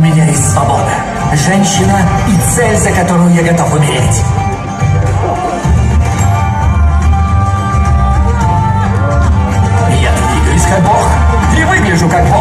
меня есть свобода. Женщина и цель, за которую я готов умереть. Я двигаюсь как бог и выгляжу как бог.